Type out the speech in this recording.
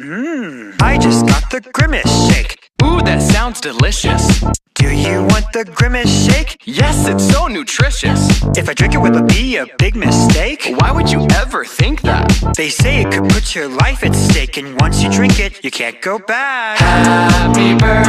Mmm, I just got the Grimace shake. Ooh, that sounds delicious. Do you want the Grimace shake? Yes, it's so nutritious. If I drink it, will it be a big mistake? Why would you ever think that? They say it could put your life at stake, and once you drink it, you can't go back. Happy birthday,